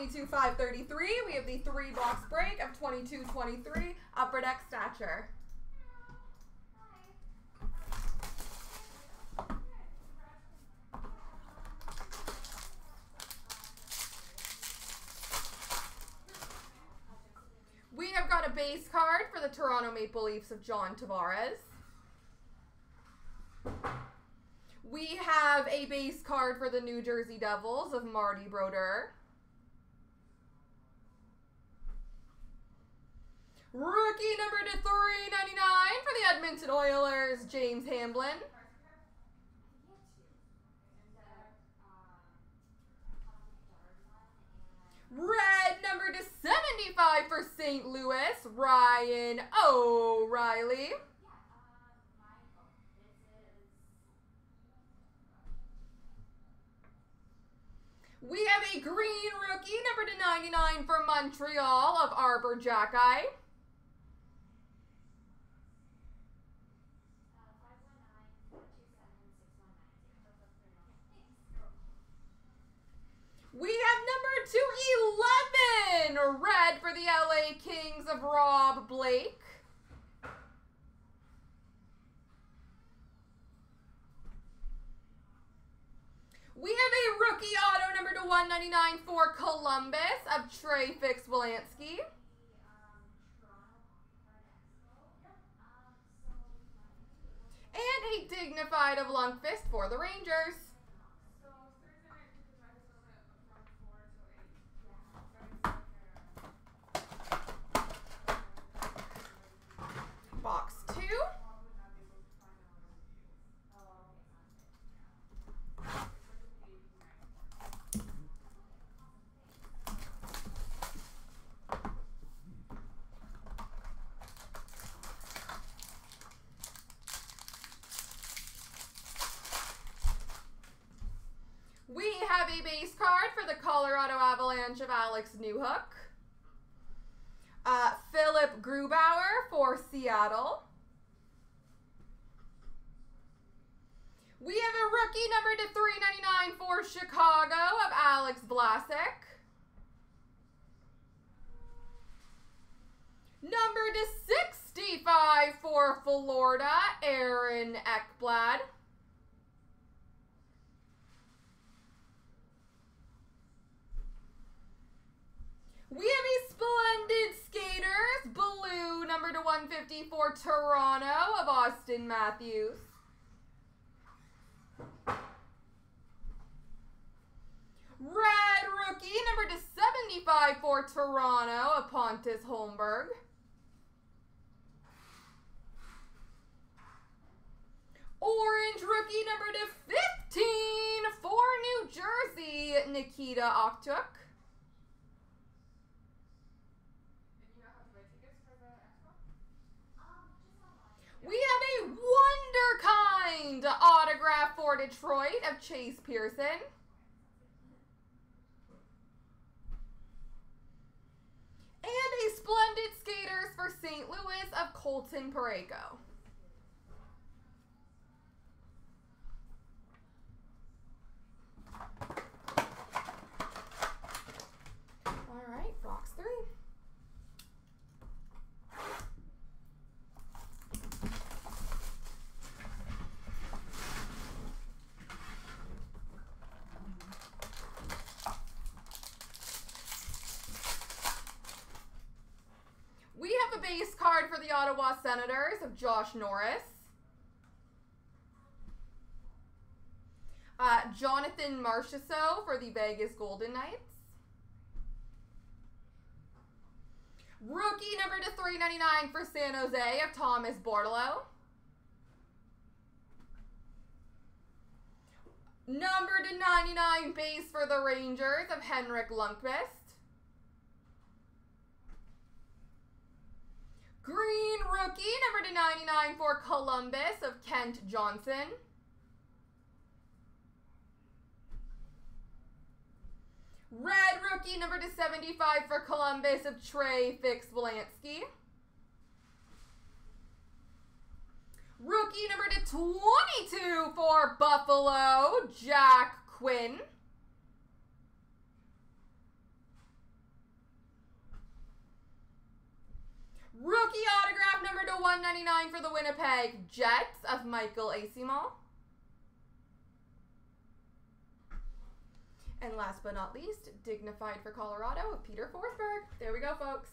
22 533. We have the three box break of 22 23 upper deck stature. We have got a base card for the Toronto Maple Leafs of John Tavares. We have a base card for the New Jersey Devils of Marty Brodeur. Rookie number to 399 for the Edmonton Oilers, James Hamblin. Red number to 75 for St. Louis, Ryan O'Reilly. We have a green rookie, number to 99 for Montreal of Arber Xhekaj. We have number 211, red for the LA Kings of Rob Blake. We have a rookie auto number to 199 for Columbus of Trey Fix-Wolansky. And a dignified of Lundqvist for the Rangers. Box two. We a base card for the Colorado Avalanche of Alex Newhook. Uh, Philipp Grubauer for Seattle. We have a rookie number to 399 for Chicago of Alex Vlasic. Number to 65 for Florida, Aaron Ekblad. We have a splendid skaters, blue number to 150 for Toronto of Auston Matthews. Red rookie number to 75 for Toronto of Pontus Holmberg. Orange rookie number to 15 for New Jersey, Nikita Okhotiuk. We have a Wonderkind autograph for Detroit of Chase Pearson. And a Splendid Skaters for St. Louis of Colton Parayko. All right, box three. We have a base card for the Ottawa Senators of Josh Norris. Uh, Jonathan Marchessault for the Vegas Golden Knights. Rookie number to 399 for San Jose of Thomas Bordeleau. Number to 99 base for the Rangers of Henrik Lundqvist. Green rookie, number to 99 for Columbus of Kent Johnson. Red rookie, number to 75 for Columbus of Trey Fix-Wolansky. Rookie number to 22 for Buffalo, Jack Quinn. 199 for the Winnipeg Jets of Michael Eyssimont. And last but not least, dignified for Colorado of Peter Forsberg. There we go, folks.